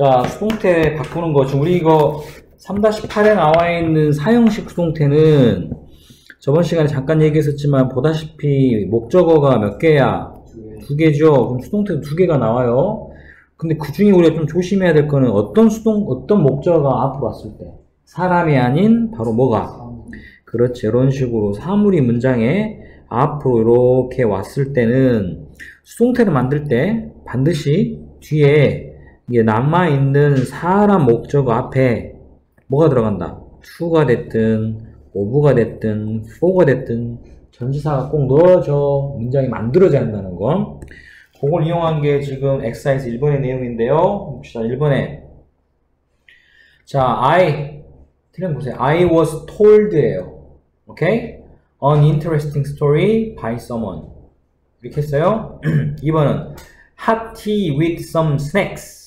자, 수동태 바꾸는 거. 지금 우리 이거 3-8에 나와 있는 사형식 수동태는 저번 시간에 잠깐 얘기했었지만 보다시피 목적어가 몇 개야? 두 개죠. 그럼 수동태도 두 개가 나와요. 근데 그 중에 우리가 좀 조심해야 될 거는 어떤 수동, 어떤 목적어가 앞으로 왔을 때. 사람이 아닌 바로 뭐가? 그렇지. 이런 식으로 사물이 문장에 앞으로 이렇게 왔을 때는 수동태를 만들 때 반드시 뒤에 이게 남아있는 사람 목적어 앞에 뭐가 들어간다? to가 됐든, of가 됐든, for가 됐든, 전치사가 꼭 넣어져 문장이 만들어져야 한다는 거. 그걸 이용한 게 지금 엑사이즈 1번의 내용인데요. 봅시다. 1번에. 자, I. 틀린 보세요. I was told예요. 오케이? An interesting story by someone. 이렇게 했어요. 2번은 hot tea with some snacks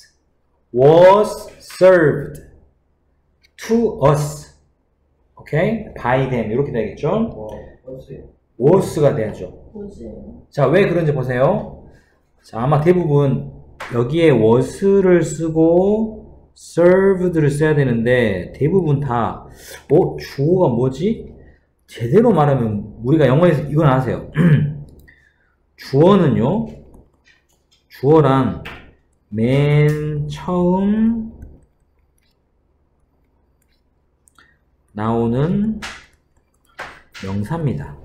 was served to us. 오케이? by them. 이렇게 되겠죠? was가. 뭐지? 자, 왜 그런지 보세요. 자, 아마 대부분 여기에 was를 쓰고 served를 써야 되는데 대부분 다 어? 주어가 뭐지? 제대로 말하면 우리가 영어에서 이건 아세요. 주어는요. 주어란 맨 처음 나오는 명사입니다.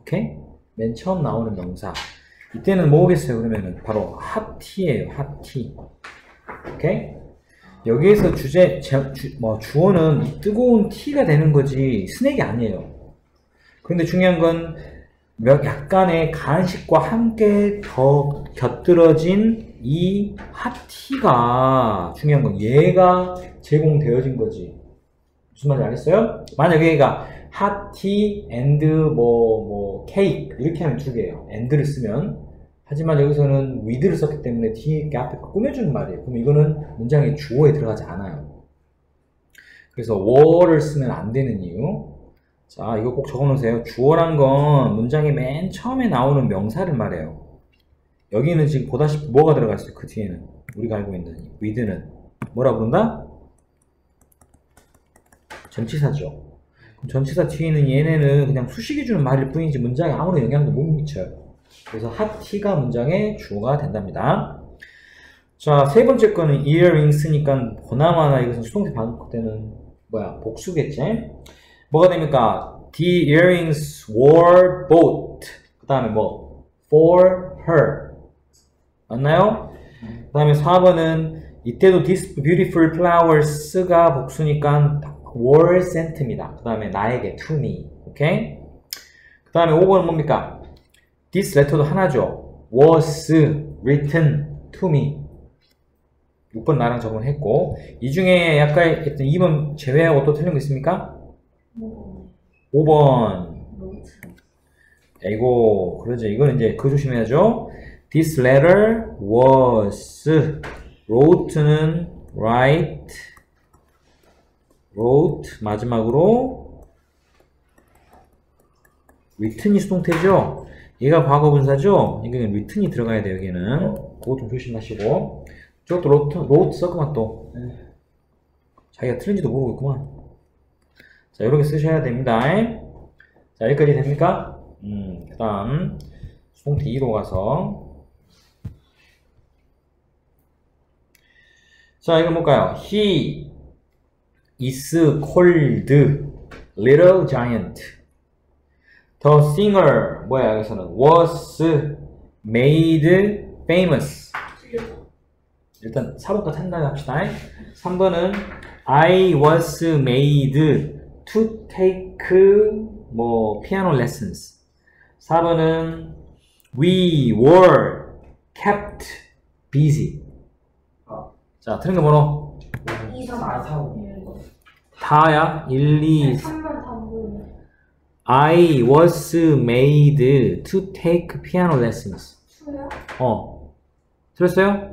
오케이? 맨 처음 나오는 명사. 이때는 뭐겠어요? 그러면은 바로 핫티예요. 핫티. 오케이? 여기에서 주제 제- 주, 뭐 주어는 이 뜨거운 tea가 되는 거지 스낵이 아니에요. 근데 중요한 건 몇- 약간의 간식과 함께 더 곁들여진 이 hot tea가 중요한 건 얘가 제공되어진 거지. 무슨 말인지 알겠어요? 만약 여기가 hot tea and 뭐, 뭐, 케이크 이렇게 하면 두 개예요. and를 쓰면. 하지만 여기서는 with를 썼기 때문에 뒤에 게 앞에 꾸며주는 말이에요. 그럼 이거는 문장의 주어에 들어가지 않아요. 그래서 were를 쓰면 안 되는 이유. 자, 이거 꼭 적어 놓으세요. 주어란 건 문장의 맨 처음에 나오는 명사를 말해요. 여기는 지금 보다시피 뭐가 들어가 있어요. 그 뒤에는. 우리가 알고 있는 with는. 뭐라 부른다? 전치사죠. 그럼 전치사 뒤에 있는 얘네는 그냥 수식이 주는 말일 뿐이지 문장에 아무런 영향도 못 미쳐요. 그래서 핫티가 문장의 주어가 된답니다. 자, 세 번째 거는 earrings니까 보나마나 이것은 수동태 때는 뭐야 복수겠지? 뭐가 됩니까? The earrings were bought. 그 다음에 뭐? For her. 맞나요? 그 다음에 4번은 이때도 this beautiful flowers가 복수니까 were sent입니다. 그 다음에 나에게 to me. 오케이? 그 다음에 5번은 뭡니까? this letter도 하나죠. was written to me. 6번 나랑 저번 했고 이 중에 약간 했던 2번 제외하고 또 틀린 거 있습니까? 뭐 5번 노트 이거 그러죠. 이거는 이제 그 조심해야죠. This letter was wrote는 write wrote 마지막으로 written이 수동태죠. 얘가 과거 분사죠. 이게 written이 들어가야 돼요. 여기는 그거 좀 조심하시고 저것도 wrote, wrote 썼구만 또 자기가 틀린지도 모르겠구만. 자 이렇게 쓰셔야 됩니다. 자 여기까지 됩니까? 음, 그 다음 수동태 2로 가서 자 이거 뭘까요? He is called little giant. The singer 뭐야 여기서는 was made famous. 일단 4번부터 한다고 합시다. 3번은 I was made to take 뭐 piano lessons. 4번은 we were kept busy. 자, 틀린 거 번호 2, 3, 4, 4, 5 다야. 1, 2, 3번 다 보이네 I was made to take piano lessons. 어. 들었어요?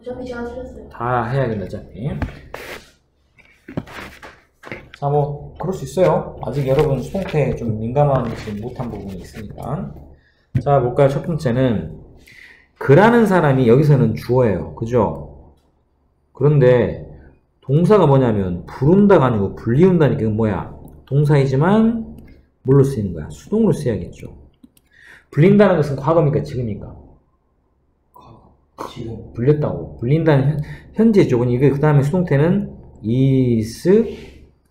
어차피 제가 틀렸어요 다 해야겠네, 어차피. 자, 뭐, 그럴 수 있어요. 아직 여러분 수동태에 좀 민감하지 못한 부분이 있으니까. 자, 볼까요? 첫 번째는, 그라는 사람이 여기서는 주어예요. 그죠? 그런데 동사가 뭐냐면 부른다가 아니고 불리운다니까 이건 뭐야? 동사이지만 뭘로 쓰이는 거야? 수동으로 쓰여야겠죠. 불린다는 것은 과거입니까? 지금입니까? 지금 불렸다고. 불린다는 현, 현재죠. 이게 그 다음에 수동태는 is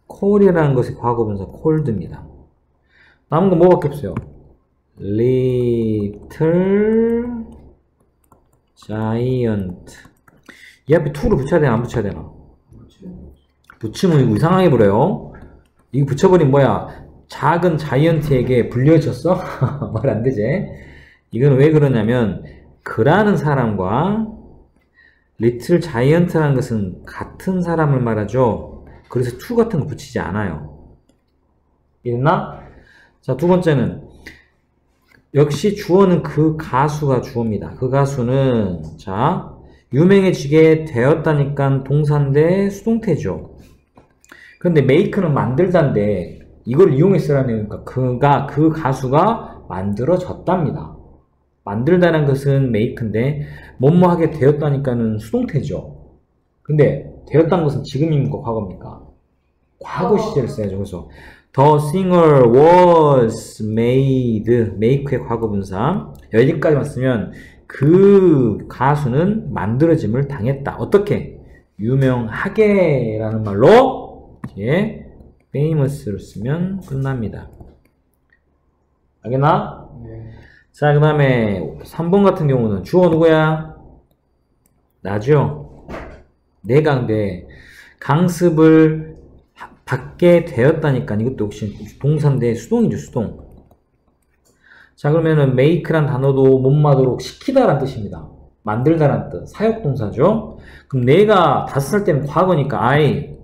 cold이라는 것이 과거 분사 cold입니다. 남은 건 뭐밖에 없어요? little giant. 이 앞에 to를 붙여야 되나 안 붙여야 되나? 붙이면 이거 이상하게 불어요. 이거 붙여버리면 뭐야? 작은 giant에게 불려졌어? 말 안 되지? 이건 왜 그러냐면 그라는 사람과 little giant라는 것은 같은 사람을 말하죠. 그래서 to 같은 거 붙이지 않아요. 이랬나? 자, 두 번째는 역시 주어는 그 가수가 주어입니다. 그 가수는 자 유명해지게 되었다니까 동사인데 수동태죠. 그런데 make는 만들다인데 이걸 이용했으라는 거니까 그가 그 가수가 만들어졌답니다. 만들다는 것은 make인데 뭐뭐 하게 되었다니까는 수동태죠. 근데 되었다는 것은 지금입니까 과거입니까? 과거 시제를 써야죠. 그래서 The singer was made make의 과거 분사 여기까지만 쓰면 그 가수는 만들어짐을 당했다. 어떻게? 유명하게 라는 말로 뒤에 famous를 쓰면 끝납니다. 알겠나? 네. 자, 그 다음에 3번 같은 경우는 주어 누구야? 나죠? 내가 근데 강습을 하- 받게 되었다니까 이것도 역시 동사인데 수동이죠, 수동. 자, 그러면은 make란 단어도 못마도록 시키다란 뜻입니다. 만들다란 뜻, 사역동사죠. 그럼 내가 다섯 살 때는 과거니까 I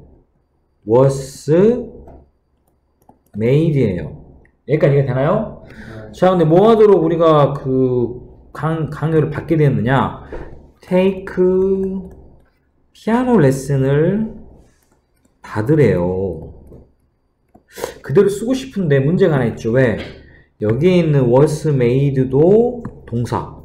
was made예요. 여기까지 이해가 되나요? 네. 자, 근데 뭐 하도록 우리가 그 강, 강요를 받게 되었느냐? take 피아노 레슨을 받으래요. 그대로 쓰고 싶은데 문제가 하나 있죠. 왜? 여기에 있는 was made도 동사.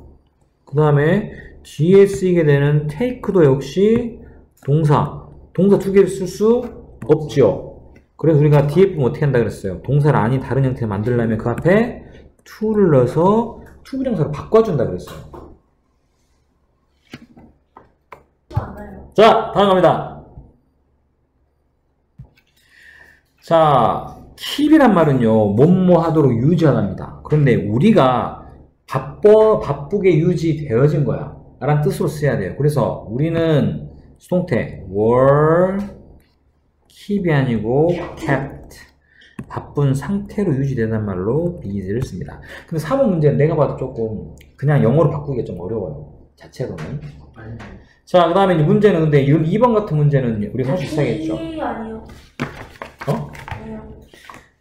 그 다음에 뒤에 쓰이게 되는 take도 역시 동사. 동사 두 개를 쓸 수 없죠. 그래서 우리가 뒤에 부분 어떻게 한다 그랬어요? 동사를 아닌 다른 형태를 만들려면 그 앞에 to를 넣어서 to부정사로 바꿔준다 그랬어요. 자, 다음 갑니다. 자, keep이란 말은요, 뭐뭐 하도록 유지하답니다. 그런데 우리가 바빠, 바쁘게 유지되어진 거야. 라는 뜻으로 써야 돼요. 그래서 우리는 수동태, were, keep이 아니고 kept. 바쁜 상태로 유지되는 말로 be를 씁니다. 근데 4번 문제는 내가 봐도 조금 그냥 영어로 바꾸기가 좀 어려워요. 자체로는. 아니, 자, 그 다음에 문제는 근데 2번 같은 문제는 우리가 할수 있어야겠죠.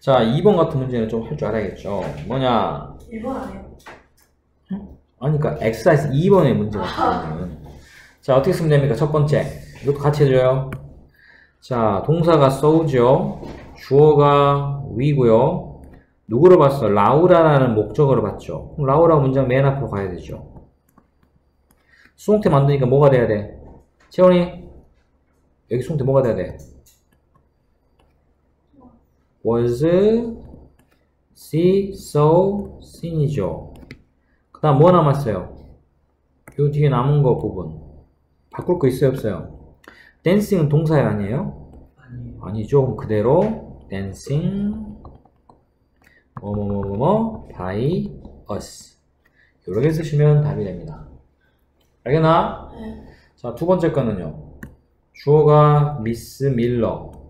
자, 2번 같은 문제는 좀 할 줄 알아야겠죠. 뭐냐. 1번 아니요. 아니, 그러니까 엑사이즈 2번의 문제 같은 경우는. 자, 어떻게 쓰면 됩니까? 첫 번째. 이것도 같이 해줘요. 자, 동사가 so죠. 주어가 we고요. 누구를 봤어? 라우라라는 목적어를 봤죠. 그럼 라우라 문장 맨 앞으로 가야 되죠. 수동태 만드니까 뭐가 돼야 돼? 채원이 여기 수동태 뭐가 돼야 돼? Was, see, saw, seen이죠. 그 다음 뭐 남았어요? 요 뒤에 남은 거 부분. 바꿀 거 있어요, 없어요? 댄싱은 동사야 아니에요? 아니, 아니죠. 그럼 그대로 dancing 뭐뭐뭐뭐 by us 이렇게 쓰시면 답이 됩니다. 알겠나? 네. 자, 두 번째 거는요. 주어가 미스 밀러.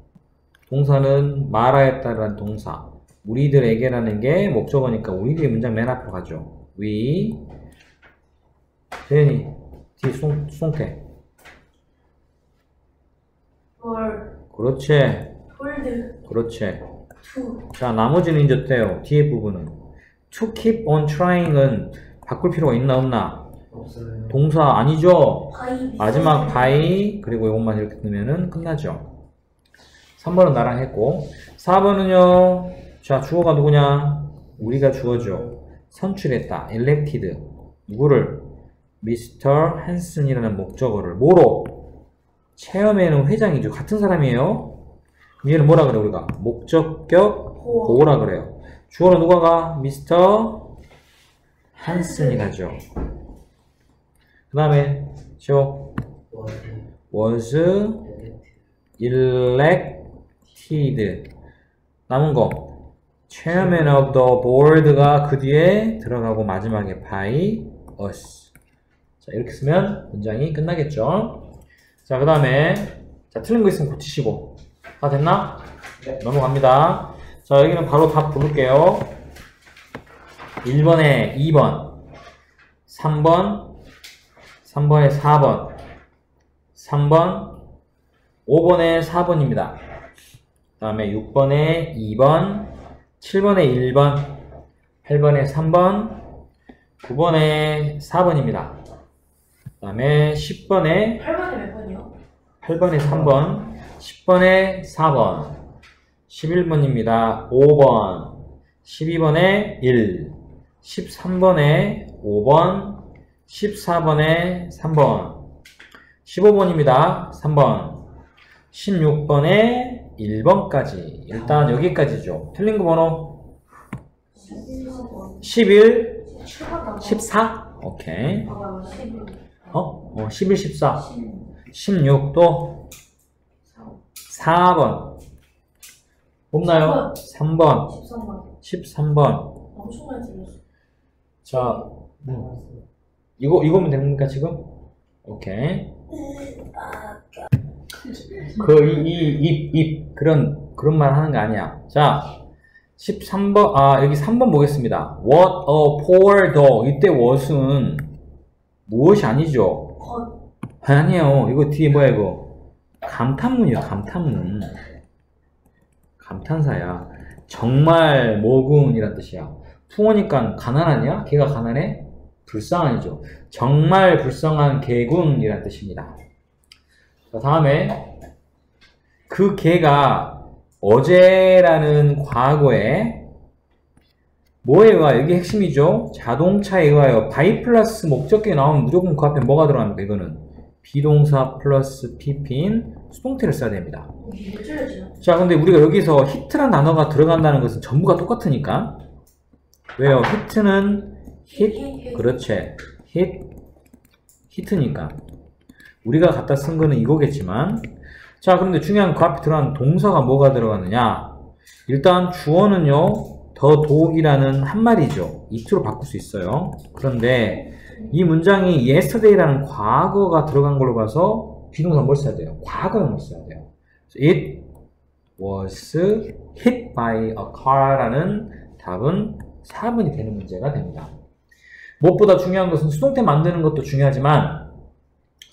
동사는 말하였다라는 동사. 우리들에게라는 게 목적어니까 우리들의 문장 맨 앞으로 가죠. We. 세연이, 뒤 송, 송태. 월, 그렇지. 홀드, 그렇지. 투, 자, 나머지는 이제 어때요? 뒤에 부분은. To keep on trying은 바꿀 필요가 있나 없나? 없어요. 동사 아니죠? 바이, 마지막 by 그리고 이것만 이렇게 넣으면 끝나죠. 3번은 나랑 했고 4번은요. 자 주어가 누구냐? 우리가 주어죠. 선출했다. elected 누구를? 미스터 헨슨이라는 목적어를 뭐로? 체험에는 회장이죠. 같은 사람이에요. 얘는 뭐라 그래 우리가? 목적격 호. 보호라 그래요. 주어는 누가 가? 미스터 한슨이 가죠. 그 다음에 저 was elected 남은 거. Chairman of the board가 그 뒤에 들어가고 마지막에 by us. 자 이렇게 쓰면 문장이 끝나겠죠? 자 그 다음에 자 틀린 거 있으면 고치시고. 다 됐나? 넘어갑니다. 자 여기는 바로 답 부를게요. 1번에 2번. 3번. 3번에 4번. 3번. 5번에 4번입니다. 그 다음에 6번에 2번 7번에 1번 8번에 3번 9번에 4번입니다. 그 다음에 10번에 8번에 몇 번이요? 8번에 3번 10번에 4번 11번입니다. 5번 12번에 1 13번에 5번 14번에 3번 15번입니다. 3번 16번에 1번까지. 일단 여기까지죠. 틀린 거 번호? 11번. 11 7번. 14 오케이. 봐봐요 11 어? 어 11 14 16 16또 4번. 없나요? 3번. 13번. 13번. 엄청 많이 들렸어. 자 이거 이거면 됩니까 지금? 오케이 그 이이입입 그런 그런 말 하는 거 아니야. 자 13번 아 여기 3번 보겠습니다. What a poor dog. 이때 what은 무엇이 아니죠? 건 아니에요. 이거 뒤에 뭐야 이거? 감탄문이야 감탄문. 감탄사야. 정말 모군이란 뜻이야. poor니까 가난하냐? 걔가 가난해? 불쌍한이죠. 정말 불쌍한 개군이란 뜻입니다 자 다음에 그 개가 어제라는 과거에 뭐에 의하여 이게 핵심이죠 자동차에 의하여 by 플러스 목적격이 나오면 무조건 그 앞에 뭐가 들어갑니까 이거는 be동사 플러스 PP인 수동태를 써야 됩니다? 자, 근데 우리가 여기서 히트란 단어가 들어간다는 것은 전부가 똑같으니까. 왜요? 히트는 hit, 그렇지. hit, 히트니까. 우리가 갖다 쓴 거는 이거겠지만. 자, 그런데 중요한 그 앞에 들어간 동사가 뭐가 들어가느냐? 일단 주어는요, 더 독이라는 한 말이죠. 이트로 바꿀 수 있어요. 그런데 이 문장이 yesterday라는 과거가 들어간 걸로 봐서 비동사 뭘 써야 돼요? 과거형을 써야 돼요. It was hit by a car라는 답은 4번이 되는 문제가 됩니다. 무엇보다 중요한 것은 수동태 만드는 것도 중요하지만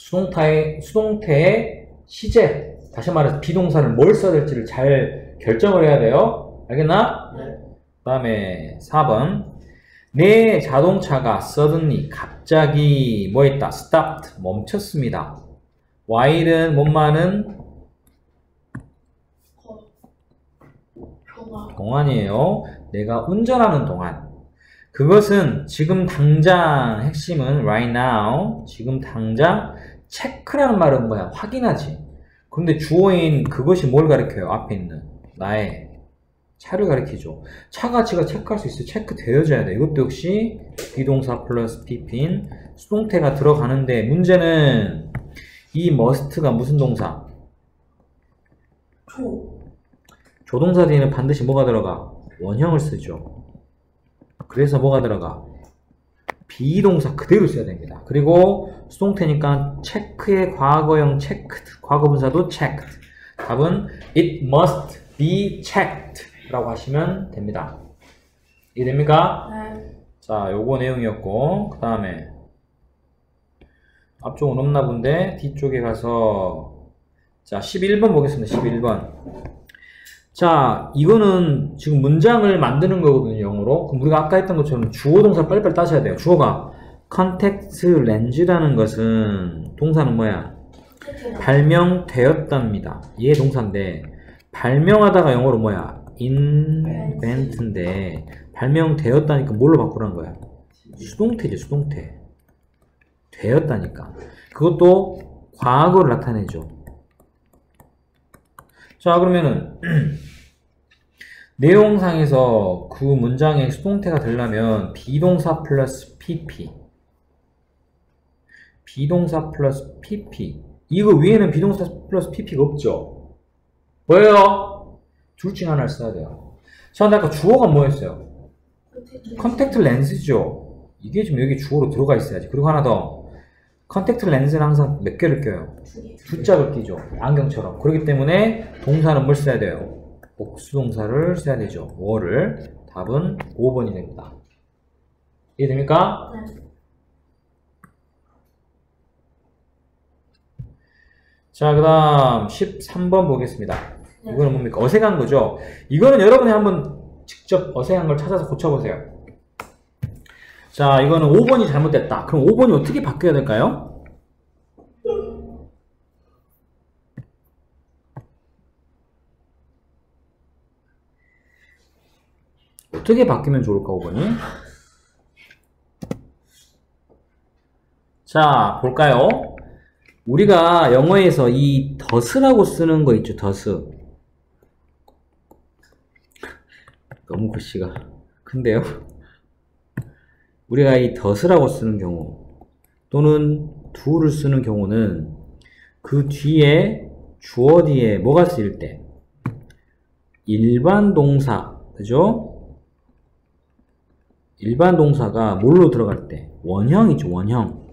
수동태의, 수동태의 시제, 다시 말해서 비동사를 뭘 써야 될지를 잘 결정을 해야 돼요. 알겠나? 네. 그 다음에 4번 내 자동차가 suddenly 갑자기 뭐 했다? stopped 멈췄습니다. while은 뭔 말은 건 동화 동안이에요. 내가 운전하는 동안. 그것은 지금 당장 핵심은 right now. 지금 당장 체크라는 말은 뭐야? 확인하지. 근데 주어인 그것이 뭘 가리켜요? 앞에 있는 나의 차를 가리키죠. 차 가치가 체크할 수 있어. 체크 되어져야 돼. 이것도 역시 비동사 플러스 PP인 수동태가 들어가는데 문제는 이 must가 무슨 동사? 조 조동사 뒤에는 반드시 뭐가 들어가? 원형을 쓰죠. 그래서 뭐가 들어가? 비동사 그대로 써야 됩니다. 그리고 수동태니까 체크의 과거형 checked, 과거분사도 checked. 답은 it must be checked 라고 하시면 됩니다. 이해됩니까? 네. 자, 요거 내용이었고, 그 다음에 앞쪽은 없나 본데 뒤쪽에 가서 자, 11번 보겠습니다. 11번. 자, 이거는 지금 문장을 만드는 거거든요, 영어로. 그럼 우리가 아까 했던 것처럼 주어 동사 빨리빨리 따셔야 돼요. 주어가 contact lens라는 것은 동사는 뭐야? 발명되었답니다. 얘 동사인데 발명하다가 영어로 뭐야? invent인데 발명되었다니까 뭘로 바꾸란 거야? 수동태지 수동태. 되었다니까. 그것도 과거를 나타내죠. 자, 그러면은, 내용상에서 그 문장의 수동태가 되려면 be동사 플러스 pp. be동사 플러스 pp. 이거 위에는 be동사 플러스 pp가 없죠? 뭐예요? 둘 중 하나를 써야 돼요. 자, 근데 아까 주어가 뭐였어요? 컨택트 렌즈죠. 이게 지금 여기 주어로 들어가 있어야지. 그리고 하나 더. 컨택트 렌즈는 항상 몇 개를 껴요? 두개 두 짝을 끼죠. 안경처럼. 그렇기 때문에 동사는 뭘 써야 돼요? 복수동사를 써야 되죠. were를. 답은 5번이 됩니다. 이해됩니까? 네. 자, 그 다음 13번 보겠습니다. 네. 이거는 뭡니까? 어색한 거죠? 이거는 여러분이 한번 직접 어색한 걸 찾아서 고쳐보세요. 자, 이거는 5번이 잘못됐다. 그럼 5번이 어떻게 바뀌어야 될까요? 어떻게 바뀌면 좋을까, 5번이? 자, 볼까요? 우리가 영어에서 이 더스라고 쓰는 거 있죠, 더스. 너무 글씨가 큰데요? 우리가 이 더스라고 쓰는 경우 또는 do를 쓰는 경우는 그 뒤에 주어 뒤에 뭐가 쓰일 때 일반 동사 그죠? 일반 동사가 뭘로 들어갈 때 원형이죠 원형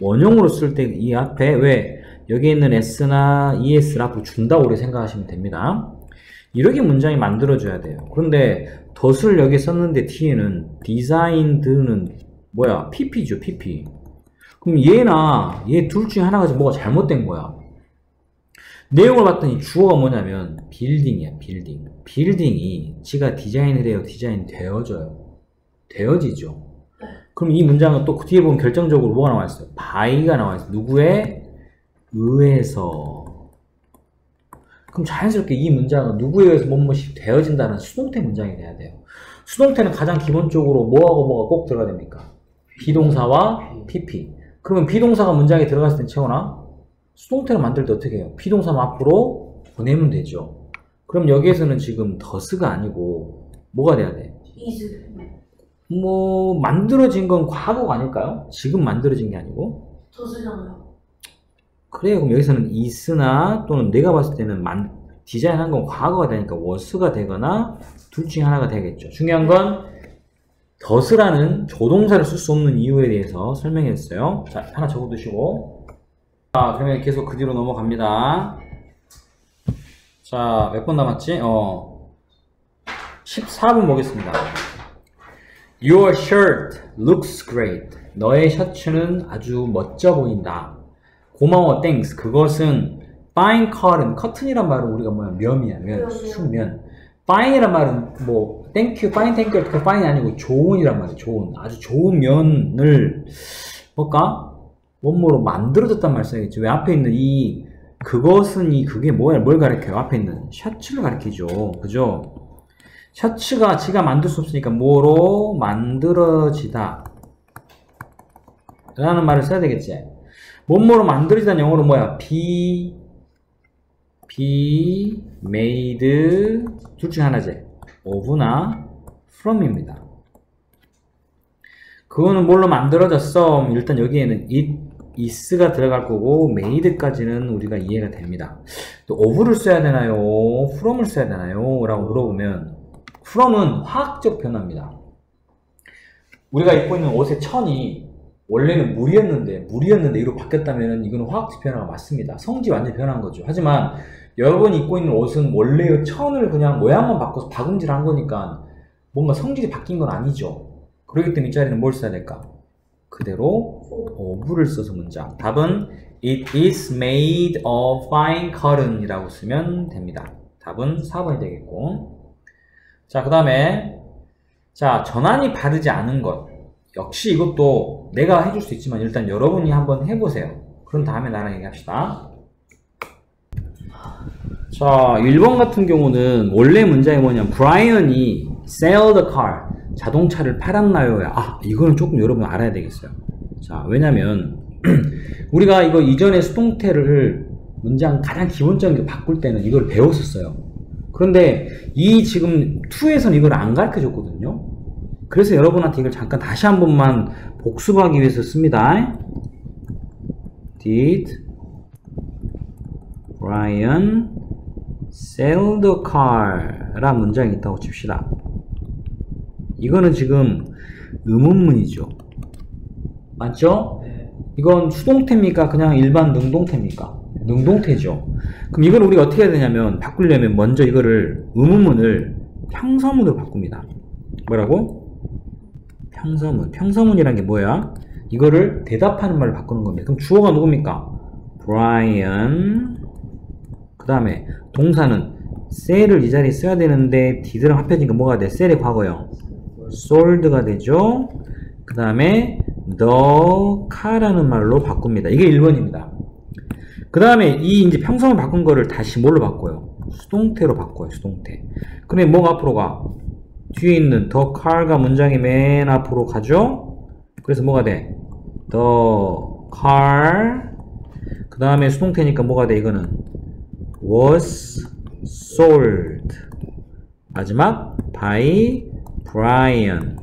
원형으로 쓸 때 이 앞에 왜 여기 있는 s나 es를 앞으로 준다고 우리 생각하시면 됩니다. 이렇게 문장이 만들어져야 돼요. 그런데 덫을 여기 썼는데 뒤에는 designed는 뭐야? pp죠, pp. 그럼 얘나 얘 둘 중에 하나가 뭐가 잘못된 거야. 내용을 봤더니 주어가 뭐냐면 빌딩이야, 빌딩. 빌딩이 지가 디자인을 해요, 디자인 되어져요. 되어지죠. 그럼 이 문장은 또 그 뒤에 보면 결정적으로 뭐가 나와 있어요? by가 나와 있어요. 누구에 의해서. 그럼 자연스럽게 이 문장은 누구에 의해서 뭐뭐이 되어진다는 수동태 문장이 돼야 돼요. 수동태는 가장 기본적으로 뭐하고 뭐가 꼭 들어가야 됩니까? 비동사와 pp. 그러면 비동사가 문장에 들어갔을 땐 채워나? 수동태를 만들 때 어떻게 해요? 비동사만 앞으로 보내면 되죠. 그럼 여기에서는 지금 does가 아니고 뭐가 돼야 돼? is 뭐 만들어진 건 과거가 아닐까요? 지금 만들어진 게 아니고 does잖아요. 그래요 그럼 여기서는 is나 또는 내가 봤을 때는 만, 디자인한 건 과거가 되니까 was가 되거나 둘 중에 하나가 되겠죠 중요한 건 does라는 조동사를 쓸 수 없는 이유에 대해서 설명했어요 자 하나 적어두시고 자 그러면 계속 그 뒤로 넘어갑니다 자 몇 번 남았지? 어 14분 보겠습니다 Your shirt looks great. 너의 셔츠는 아주 멋져 보인다. 고마워, thanks. 그것은 fine cotton. cotton이란 말은 우리가 뭐야? 면이야, 면. 숙면. fine이란 말은 뭐 thank you, fine, thank you 그 fine이 아니고 좋은이란 말이야, 좋은. 아주 좋은 면을 뭘까? 원모로 만들어졌단 말 써야겠지. 왜 앞에 있는 이 그것은 이 그게 뭐야? 뭘 가리켜요? 앞에 있는 셔츠를 가리키죠. 그죠? 셔츠가 지가 만들 수 없으니까 뭐로 만들어지다 라는 말을 써야 되겠지 뭐뭐로 만들어지다는 영어로 뭐야? Be be made 둘 중에 하나지. of나 from입니다. 그거는 뭘로 만들어졌어? 일단 여기에는 it is가 들어갈 거고 made까지는 우리가 이해가 됩니다. 또 of를 써야 되나요? from을 써야 되나요? 라고 물어보면 from은 화학적 변화입니다. 우리가 입고 있는 옷의 천이 원래는 물이었는데 물이었는데 이로 바뀌었다면 이거는 화학적 변화가 맞습니다. 성지 완전히 변한 거죠. 하지만 여러분이 입고 있는 옷은 원래의 천을 그냥 모양만 바꿔서 박음질 한 거니까 뭔가 성질이 바뀐 건 아니죠. 그렇기 때문에 이 자리는 뭘 써야 될까? 그대로 of를 써서 문장. 답은 It is made of fine cotton 이라고 쓰면 됩니다. 답은 4번이 되겠고. 자, 그 다음에, 자, 전환이 바르지 않은 것. 역시 이것도 내가 해줄 수 있지만 일단 여러분이 한번 해보세요. 그런 다음에 나랑 얘기합시다. 자, 1번 같은 경우는 원래 문장이 뭐냐면, 브라이언이 sell the car. 자동차를 팔았나요야. 아, 이거는 조금 여러분 알아야 되겠어요. 자, 왜냐면, 우리가 이거 이전에 수동태를 문장 가장 기본적인 거 바꿀 때는 이걸 배웠었어요. 그런데 이 지금 2에서는 이걸 안 가르쳐 줬거든요. 그래서 여러분한테 이걸 잠깐 다시 한 번만 복습하기 위해서 씁니다. Did Brian sell the car? 라 문장이 있다고 칩시다. 이거는 지금 의문문이죠. 맞죠? 네. 이건 수동태입니까? 그냥 일반 능동태입니까? 능동태죠. 그럼 이걸 우리가 어떻게 해야 되냐면 바꾸려면 먼저 이거를 의문문을 평서문으로 바꿉니다. 뭐라고? 평서문. 평서문이란 게 뭐야? 이거를 대답하는 말로 바꾸는 겁니다. 그럼 주어가 누굽니까? Brian. 그 다음에 동사는 sell을 이 자리에 써야 되는데 did랑 합해지니까 뭐가 돼? sell의 과거형. sold가 되죠. 그 다음에 the car라는 말로 바꿉니다. 이게 1번입니다. 그 다음에 이 이제 평성을 바꾼 거를 다시 뭘로 바꿔요? 수동태로 바꿔요. 수동태. 그러면 뭐가 앞으로 가? 뒤에 있는 the car가 문장의 맨 앞으로 가죠? 그래서 뭐가 돼? the car 그 다음에 수동태니까 뭐가 돼? 이거는 was sold 마지막 by Brian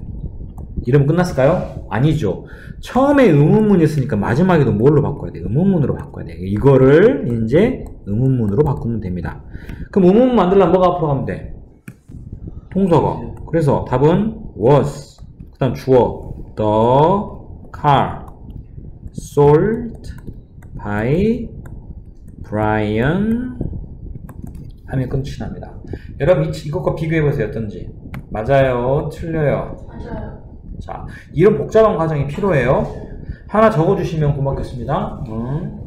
이러면 끝났을까요? 아니죠. 처음에 의문문이었으니까 마지막에도 뭘로 바꿔야 돼? 의문문으로 바꿔야 돼. 이거를 이제 의문문으로 바꾸면 됩니다. 그럼 의문문 만들려면 뭐가 앞으로 가면 돼? 동사가. 그래서 답은 was. 그 다음 주어. The car sold by Brian 하면 끝이 납니다. 여러분 이- 이것과 비교해보세요. 어떤지. 맞아요? 틀려요? 맞아요. 자, 이런 복잡한 과정이 필요해요. 하나 적어주시면 고맙겠습니다. 음.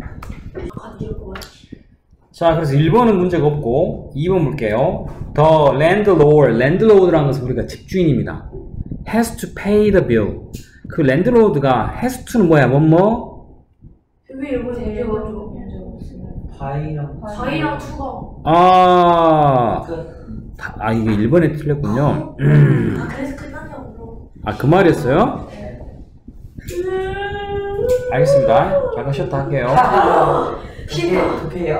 자, 그래서 1번은 문제가 없고 2번 볼게요. The landlord, landlord라는 것은 우리가 집주인입니다. has to pay the bill. 그 landlord가 has to는 뭐야? 뭐뭐? 왜 이거 대줘가지고 바이랑 바이랑 투가 아, 끝. 다- 아 이게 1번에 틀렸군요. 아 그래서 끝났냐고 아, 그 말이었어요? 알겠습니다. 잠깐 쉬었다 할게요. 힘이 어떻게 해요?